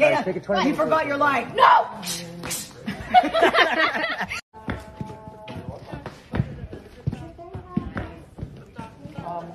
Dana, take a you forgot your line. No! Um,